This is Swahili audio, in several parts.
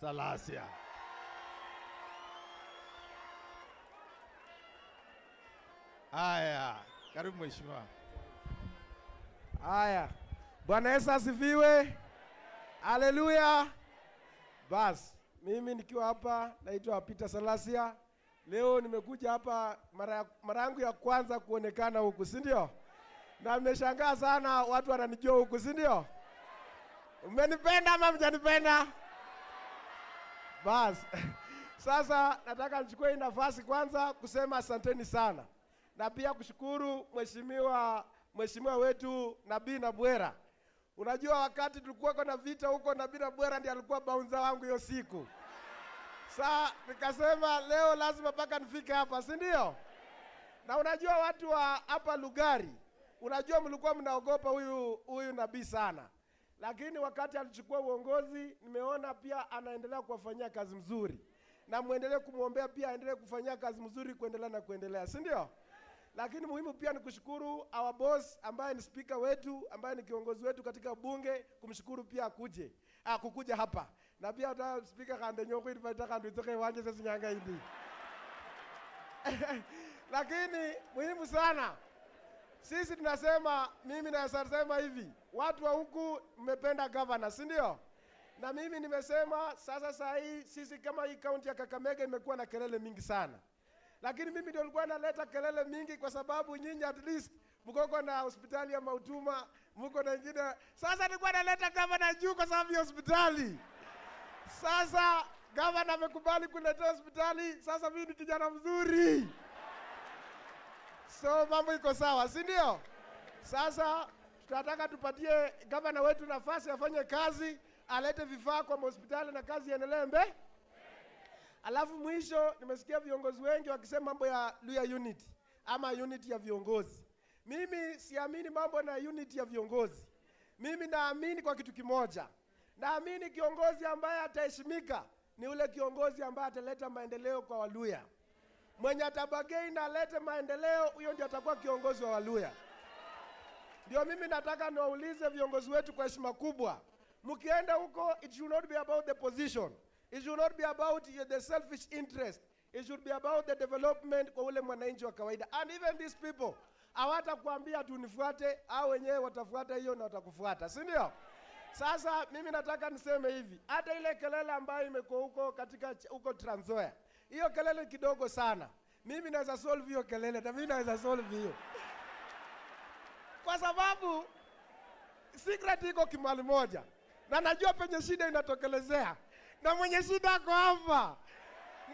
Salasia. Haya, karibu mheshimiwa. Haya, Bwana Yesu asifiwe. Haleluya. Basi mimi nikiwa hapa naitwa Peter Salasia. Leo nimekuja hapa mara mara yangu ya kwanza kuonekana huku, si ndio? Na nimeshangaa sana watu wananijua huku, si ndio? Mmenipenda ama mjanipenda? Basi sasa nataka nichukue hii nafasi kwanza kusema asanteni sana, na pia kushukuru mheshimiwa mheshimiwa wetu Nabii Nabwera. Unajua wakati tulikuwa na vita huko, Nabii Nabwera ndiye alikuwa baunza wangu hiyo siku. Saa nikasema leo lazima mpaka nifike hapa, si ndio? Na unajua watu wa hapa Lugari, unajua mlikuwa mnaogopa huyu huyu nabii sana, lakini wakati alichukua uongozi, nimeona pia anaendelea kuwafanyia kazi mzuri, na muendelee kumwombea pia aendelee kufanyia kazi mzuri, kuendelea na kuendelea, si ndio? Lakini muhimu pia ni kushukuru our boss ambaye ni spika wetu ambaye ni kiongozi wetu katika bunge, kumshukuru pia akuje. Ah, kukuja hapa. Na pia hata spika kande nyoko ili pata kandu itoke wanje sasa nyanga hivi lakini muhimu sana sisi tunasema, mimi naweza sema hivi, watu wa huku mmependa gavana, si ndio? Na mimi nimesema sasa, saa hii sisi kama hii kaunti ya Kakamega imekuwa na kelele mingi sana, lakini mimi ndio nilikuwa naleta kelele mingi kwa sababu nyinyi at least mkoko na hospitali ya Mautuma, mko na ingine. Sasa nilikuwa naleta gavana juu kwa sababu ya hospitali. Sasa gavana amekubali kuleta hospitali, sasa mimi ni kijana mzuri so mambo iko sawa, si ndio? Sasa tunataka tupatie gavana wetu nafasi afanye kazi, alete vifaa kwa hospitali na kazi iendelee mbe. Alafu mwisho, nimesikia viongozi wengi wakisema mambo ya Luya unit ama unit ya viongozi. Mimi siamini mambo na unit ya viongozi. Mimi naamini kwa kitu kimoja, naamini kiongozi ambaye ataheshimika ni ule kiongozi ambaye ataleta maendeleo kwa Waluya mwenye atabagei na alete maendeleo, huyo ndio atakuwa kiongozi wa Waluya. Ndio mimi nataka niwaulize viongozi wetu kwa heshima kubwa, mkienda huko, it should not be about the position, it should not be about the selfish interest, it should be about the development kwa ule mwananchi wa kawaida. And even these people hawatakuambia tunifuate, au wenyewe watafuata hiyo na watakufuata, si ndio? Sasa mimi nataka niseme hivi, hata ile kelele ambayo imekuwa huko katika huko Trans Nzoia, hiyo kelele kidogo sana. Mimi naweza solve hiyo kelele, na mimi naweza solve hiyo kwa sababu secret iko kimali moja, na najua penye shida inatokelezea, na mwenye shida ako hapa.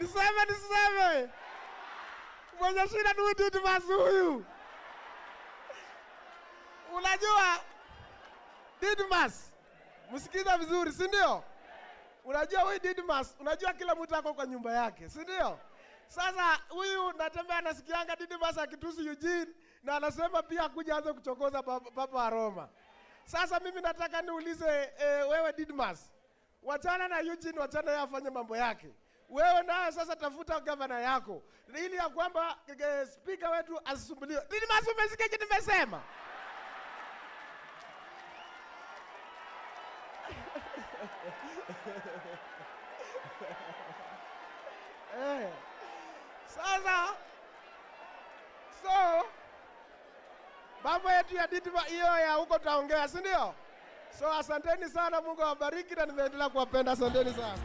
Niseme niseme, mwenye shida ni Didmus huyu. Unajua Didmus, msikiza vizuri, si ndio? Unajua huyu Didmas, unajua kila mtu ako kwa nyumba yake, si ndio? Sasa huyu natembea nasikianga Didmas akitusi Eugene na anasema pia akuja aanze kuchokoza papa, wa Roma. Sasa mimi nataka niulize e, wewe Didmas, wachana na Eugene, wachana yeye afanye mambo yake. Wewe nawe sasa tafuta gavana yako ili ya kwamba speaker spika wetu asisumbuliwe. Didmas, umesikia kitu nimesema? Eh. Sasa so mambo yetu ya Didima hiyo ya huko taongea, si ndio? So asanteni sana, Mungu awabariki na nimeendelea kuwapenda. Asanteni sana.